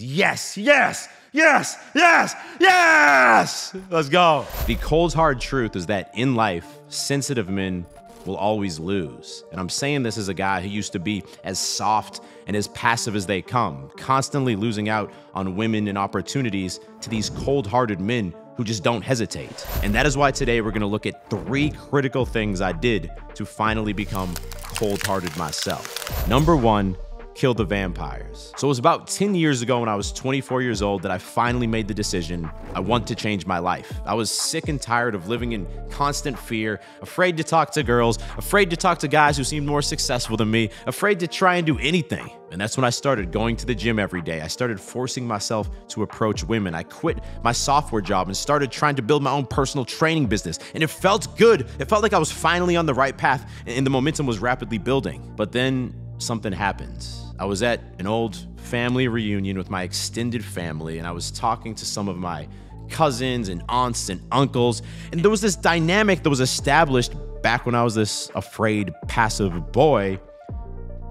Yes, yes, yes, yes, yes! Let's go. The cold hard truth is that in life, sensitive men will always lose. And I'm saying this as a guy who used to be as soft and as passive as they come, constantly losing out on women and opportunities to these cold hearted men who just don't hesitate. And that is why today we're gonna look at three critical things I did to finally become cold hearted myself. Number one, kill the vampires. So it was about 10 years ago when I was 24 years old that I finally made the decision I want to change my life. I was sick and tired of living in constant fear, afraid to talk to girls, afraid to talk to guys who seemed more successful than me, afraid to try and do anything. And that's when I started going to the gym every day. I started forcing myself to approach women. I quit my software job and started trying to build my own personal training business. And it felt good. It felt like I was finally on the right path and the momentum was rapidly building. But then something happened. I was at an old family reunion with my extended family, and I was talking to some of my cousins and aunts and uncles. And there was this dynamic that was established back when I was this afraid, passive boy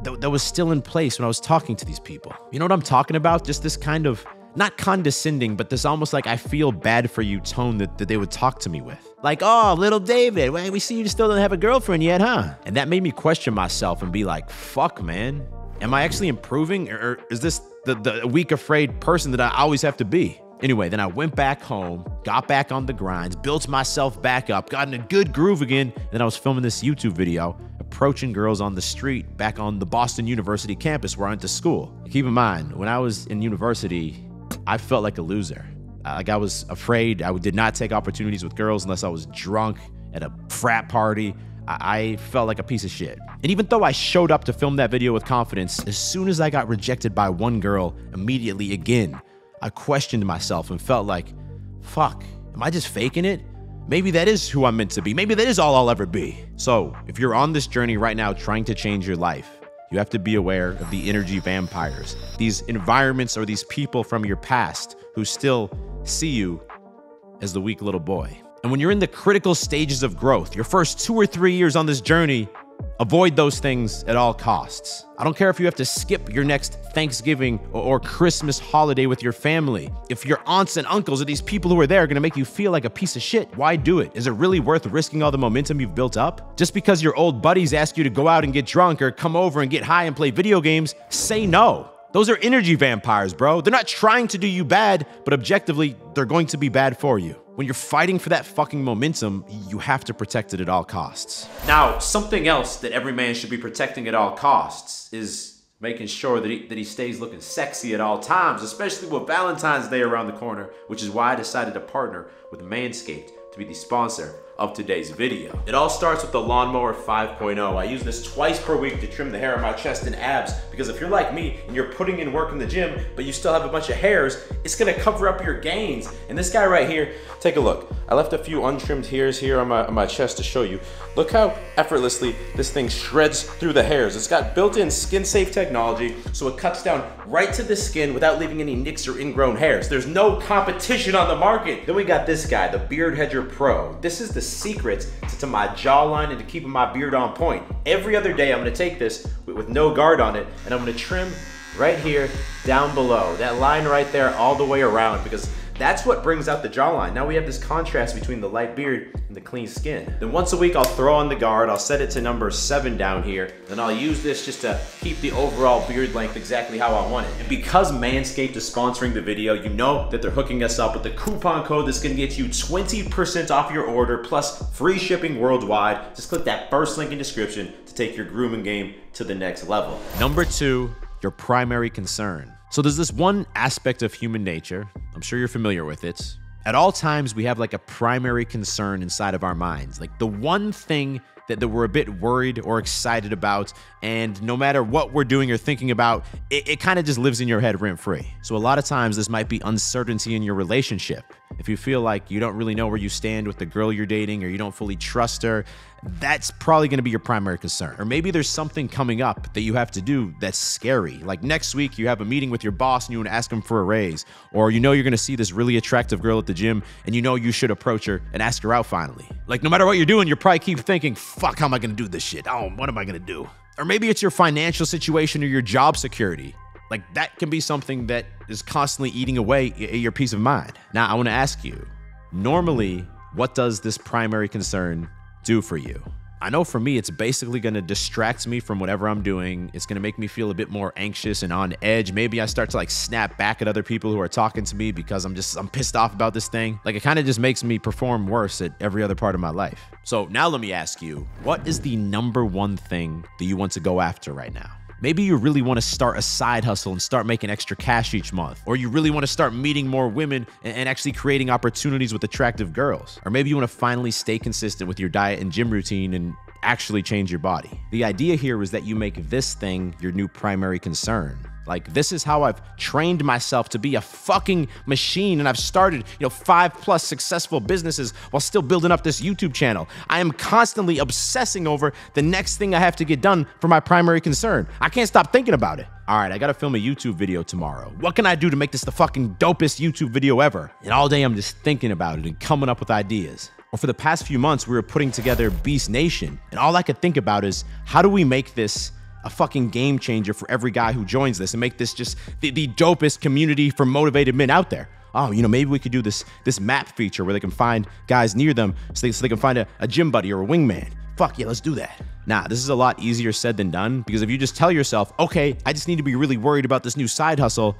that, that was still in place when I was talking to these people. You know what I'm talking about? Just this kind of not condescending, but this almost like I feel bad for you tone that, that they would talk to me with. Like, oh, little David, we see you still don't have a girlfriend yet, huh? And that made me question myself and be like, fuck, man. Am I actually improving? Or is this the, the weak, afraid person that I always have to be? Anyway, then I went back home, got back on the grind, built myself back up, got in a good groove again. Then I was filming this YouTube video, approaching girls on the street back on the Boston University campus where I went to school. Keep in mind, when I was in university, I felt like a loser. Uh, like I was afraid. I did not take opportunities with girls unless I was drunk at a frat party. I felt like a piece of shit. And even though I showed up to film that video with confidence, as soon as I got rejected by one girl, immediately again, I questioned myself and felt like, fuck, am I just faking it? Maybe that is who I'm meant to be. Maybe that is all I'll ever be. So, if you're on this journey right now trying to change your life, you have to be aware of the energy vampires, these environments or these people from your past who still see you as the weak little boy. And when you're in the critical stages of growth, your first two or three years on this journey, avoid those things at all costs. I don't care if you have to skip your next Thanksgiving or Christmas holiday with your family. If your aunts and uncles or these people who are there are gonna make you feel like a piece of shit, why do it? Is it really worth risking all the momentum you've built up? Just because your old buddies ask you to go out and get drunk or come over and get high and play video games, say no. Those are energy vampires, bro. They're not trying to do you bad, but objectively, they're going to be bad for you. When you're fighting for that fucking momentum, you have to protect it at all costs. Now, something else that every man should be protecting at all costs is making sure that he, that he stays looking sexy at all times, especially with Valentine's Day around the corner, which is why I decided to partner with Manscaped to be the sponsor of today's video. It all starts with the Lawnmower 5.0. I use this twice per week to trim the hair on my chest and abs because if you're like me and you're putting in work in the gym, but you still have a bunch of hairs, it's gonna cover up your gains. And this guy right here, take a look. I left a few untrimmed hairs here on my, on my chest to show you. Look how effortlessly this thing shreds through the hairs. It's got built-in skin-safe technology, so it cuts down right to the skin without leaving any nicks or ingrown hairs. There's no competition on the market. Then we got this guy, the Beard Hedger Pro. This is the secret to, to my jawline and to keeping my beard on point. Every other day, I'm gonna take this with, with no guard on it, and I'm gonna trim right here down below. That line right there all the way around because that's what brings out the jawline. Now we have this contrast between the light beard and the clean skin. Then once a week, I'll throw on the guard. I'll set it to number seven down here. Then I'll use this just to keep the overall beard length exactly how I want it. And because Manscaped is sponsoring the video, you know that they're hooking us up with the coupon code that's gonna get you 20% off your order plus free shipping worldwide. Just click that first link in description to take your grooming game to the next level. Number two, your primary concern. So there's this one aspect of human nature, I'm sure you're familiar with it. At all times, we have like a primary concern inside of our minds, like the one thing that, that we're a bit worried or excited about. And no matter what we're doing or thinking about, it, it kind of just lives in your head rent free. So a lot of times, this might be uncertainty in your relationship. If you feel like you don't really know where you stand with the girl you're dating or you don't fully trust her, that's probably going to be your primary concern. Or maybe there's something coming up that you have to do that's scary. Like next week, you have a meeting with your boss and you want to ask him for a raise. Or you know you're going to see this really attractive girl at the gym and you know you should approach her and ask her out finally. Like no matter what you're doing, you probably keep thinking, fuck, how am I going to do this shit? Oh, what am I going to do? Or maybe it's your financial situation or your job security. Like that can be something that is constantly eating away at your peace of mind. Now, I want to ask you normally, what does this primary concern do for you? I know for me, it's basically going to distract me from whatever I'm doing. It's going to make me feel a bit more anxious and on edge. Maybe I start to like snap back at other people who are talking to me because I'm just, I'm pissed off about this thing. Like it kind of just makes me perform worse at every other part of my life. So now let me ask you, what is the number one thing that you want to go after right now? Maybe you really want to start a side hustle and start making extra cash each month. Or you really want to start meeting more women and actually creating opportunities with attractive girls. Or maybe you want to finally stay consistent with your diet and gym routine and actually change your body. The idea here is that you make this thing your new primary concern. Like this is how I've trained myself to be a fucking machine and I've started, you know, 5 plus successful businesses while still building up this YouTube channel. I am constantly obsessing over the next thing I have to get done for my primary concern. I can't stop thinking about it. All right, I got to film a YouTube video tomorrow. What can I do to make this the fucking dopest YouTube video ever? And all day I'm just thinking about it and coming up with ideas. Or for the past few months, we were putting together Beast Nation, and all I could think about is how do we make this a fucking game changer for every guy who joins this and make this just the, the dopest community for motivated men out there. Oh, you know, maybe we could do this this map feature where they can find guys near them so they, so they can find a, a gym buddy or a wingman. Fuck yeah, let's do that. Nah, this is a lot easier said than done because if you just tell yourself, okay, I just need to be really worried about this new side hustle,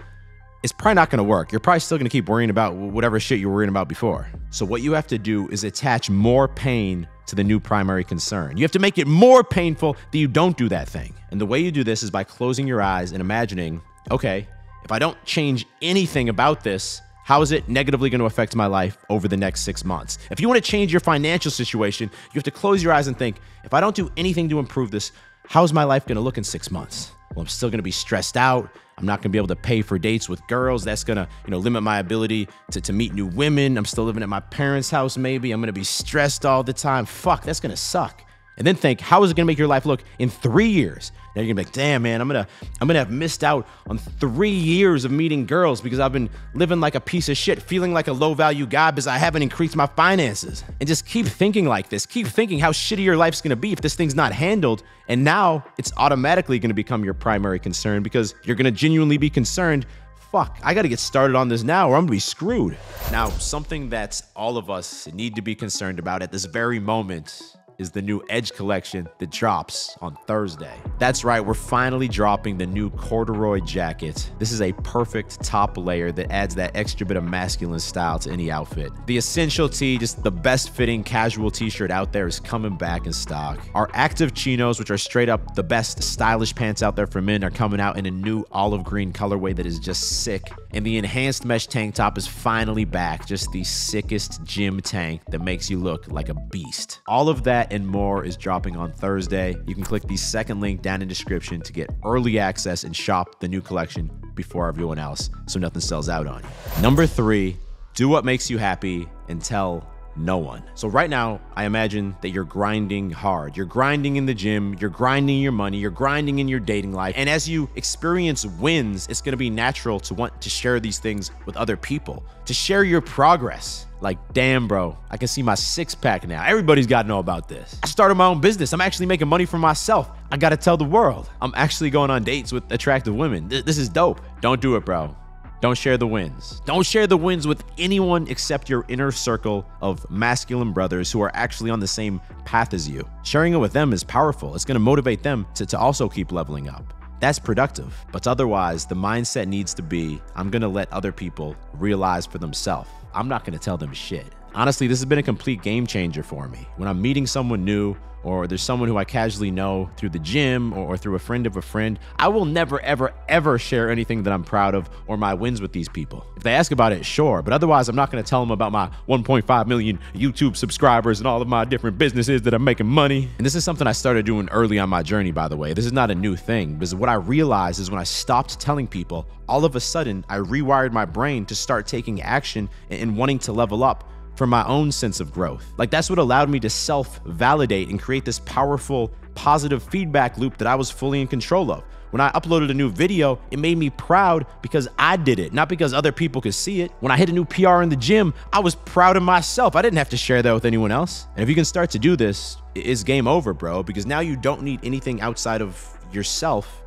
it's probably not going to work. You're probably still going to keep worrying about whatever shit you were worrying about before. So what you have to do is attach more pain to the new primary concern. You have to make it more painful that you don't do that thing. And the way you do this is by closing your eyes and imagining, okay, if I don't change anything about this, how is it negatively going to affect my life over the next six months? If you want to change your financial situation, you have to close your eyes and think, if I don't do anything to improve this, how's my life going to look in six months? Well, I'm still going to be stressed out. I'm not gonna be able to pay for dates with girls. That's gonna, you know, limit my ability to, to meet new women. I'm still living at my parents' house, maybe. I'm gonna be stressed all the time. Fuck, that's gonna suck and then think how is it going to make your life look in three years? Now you're gonna be like damn man i'm gonna i'm gonna have missed out on three years of meeting girls because i've been living like a piece of shit feeling like a low value guy because i haven't increased my finances. And just keep thinking like this. Keep thinking how shitty your life's gonna be if this thing's not handled. And now it's automatically gonna become your primary concern because you're gonna genuinely be concerned fuck, I gotta get started on this now or I'm gonna be screwed. Now, something that all of us need to be concerned about at this very moment is the new Edge collection that drops on Thursday. That's right, we're finally dropping the new corduroy jacket. This is a perfect top layer that adds that extra bit of masculine style to any outfit. The essential tee, just the best fitting casual t-shirt out there is coming back in stock. Our active chinos, which are straight up the best stylish pants out there for men, are coming out in a new olive green colorway that is just sick. And the enhanced mesh tank top is finally back, just the sickest gym tank that makes you look like a beast. All of that that and more is dropping on Thursday. You can click the second link down in description to get early access and shop the new collection before everyone else so nothing sells out on you. Number three, do what makes you happy and tell no one. So right now, I imagine that you're grinding hard. You're grinding in the gym, you're grinding your money, you're grinding in your dating life. And as you experience wins, it's gonna be natural to want to share these things with other people, to share your progress. Like, damn, bro, I can see my six pack now. Everybody's got to know about this. I started my own business. I'm actually making money for myself. I got to tell the world. I'm actually going on dates with attractive women. This is dope. Don't do it, bro. Don't share the wins. Don't share the wins with anyone except your inner circle of masculine brothers who are actually on the same path as you. Sharing it with them is powerful. It's going to motivate them to, to also keep leveling up. That's productive. But otherwise, the mindset needs to be I'm going to let other people realize for themselves. I'm not going to tell them shit. Honestly, this has been a complete game changer for me. When I'm meeting someone new, or there's someone who I casually know through the gym or, or, through a friend of a friend, I will never, ever, ever share anything that I'm proud of or my wins with these people. If they ask about it, sure, but otherwise, I'm not gonna tell them about my 1.5 million YouTube subscribers and all of my different businesses that I'm making money. And this is something I started doing early on my journey, by the way. This is not a new thing, because what I realized is when I stopped telling people, all of a sudden, I rewired my brain to start taking action and wanting to level up for my own sense of growth. Like that's what allowed me to self validate and create this powerful positive feedback loop that I was fully in control of. When I uploaded a new video, it made me proud because I did it, not because other people could see it. When I hit a new PR in the gym, I was proud of myself. I didn't have to share that with anyone else. And if you can start to do this, it's game over, bro, because now you don't need anything outside of yourself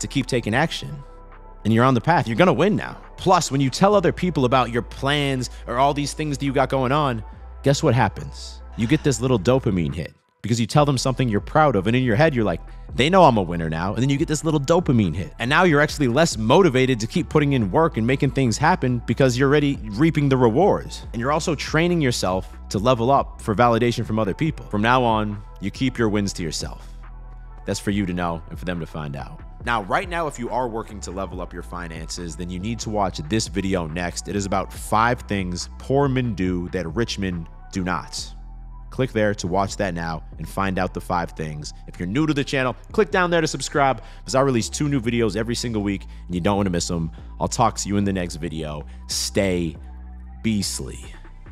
to keep taking action. And you're on the path. You're gonna win now. Plus, when you tell other people about your plans or all these things that you got going on, guess what happens? You get this little dopamine hit because you tell them something you're proud of. And in your head, you're like, they know I'm a winner now. And then you get this little dopamine hit. And now you're actually less motivated to keep putting in work and making things happen because you're already reaping the rewards. And you're also training yourself to level up for validation from other people. From now on, you keep your wins to yourself. That's for you to know and for them to find out. Now, right now, if you are working to level up your finances, then you need to watch this video next. It is about five things poor men do that rich men do not. Click there to watch that now and find out the five things. If you're new to the channel, click down there to subscribe because I release two new videos every single week and you don't want to miss them. I'll talk to you in the next video. Stay beastly.